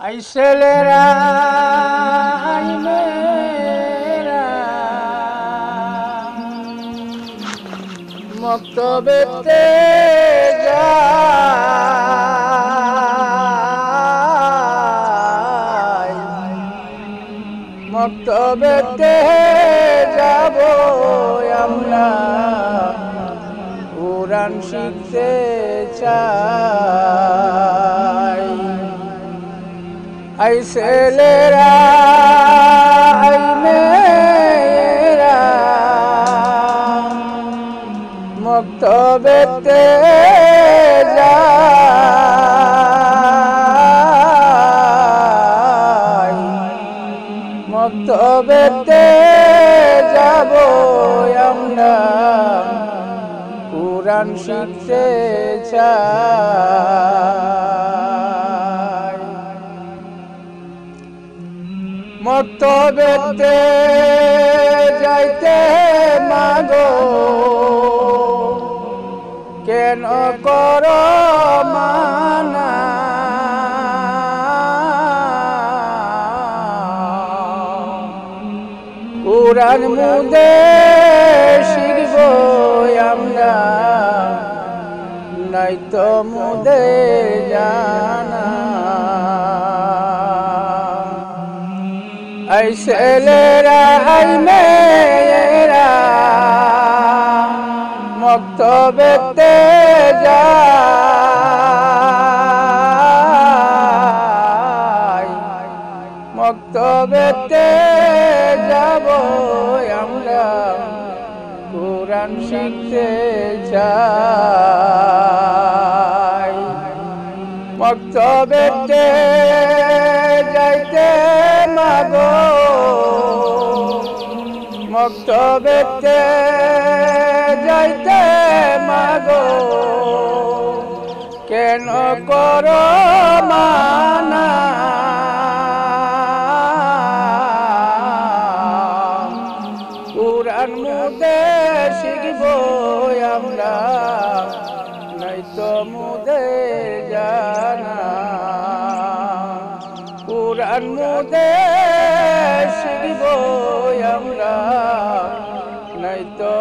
I ছেলেরা I মেয়েরা মক্তবেতে যা। মক্তবেতে যাব আমরা। কোরআন শিখতে চাই। আই ছেলেরা মক্তবেতে মক্তবেতে যাব আমরা। কোরআন শিখতে চাই। মক্তবেতে যাইতে মাগো। কেন কর মানা? কোরআন মুদে জানা আই ছেলেরা আই মেয়েরা মক্তবেতে যাই মক্তবেতে যাব আমরা কোরআন শিখতে মক্তবেতে যাইতে মাগো মক্তবেতে যাইতে মাগো কেন কর মানা? কোরআন মুদে কোরআন মুদে আমরা। নাই তো